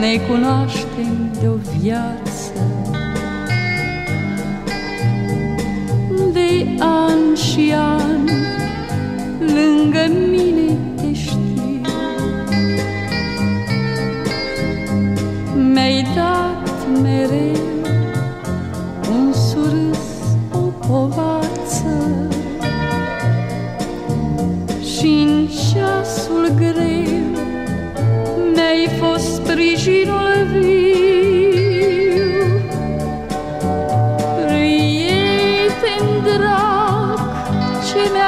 Ne cunoaștem de o viață. De ani și ani Lângă mine te știu. Mi-ai dat mereu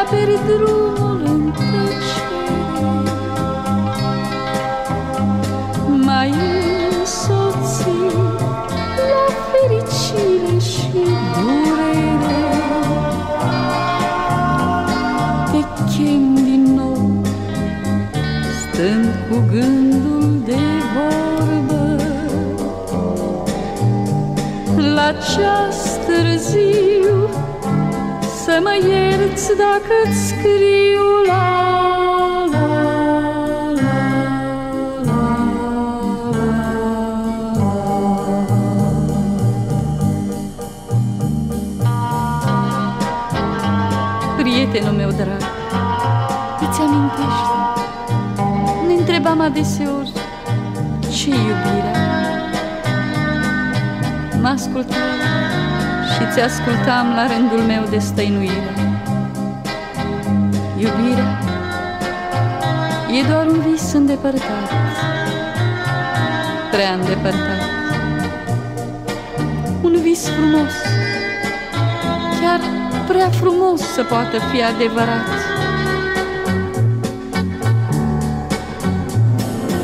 Ce mi-a perit drumul în tăcere M-ai însoțit La fericire și durere. Te chem din nou Stând cu gândul de vorbă. La ceas târziu Să mă ierți dacă-ți scriu la la la la Prietenul meu drag, îți amintești? Ne întrebam adeseori ce iubirea. Mă ascultai și ți ascultam la rândul meu de stăinuire. Iubirea e doar un vis îndepărtat, prea îndepărtat. Un vis frumos, chiar prea frumos să poată fi adevărat.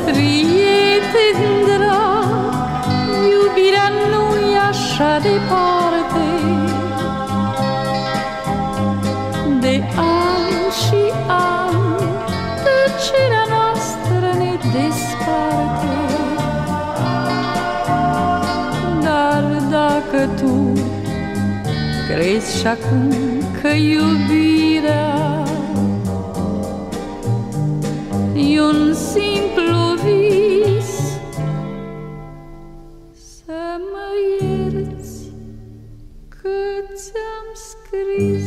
Prieten drag, iubirea nu e așa departe. fericirea noastră ne desparte. Dar dacă tu crezi și acum că iubirea e un simplu vis, să mă ierți că ți-am scris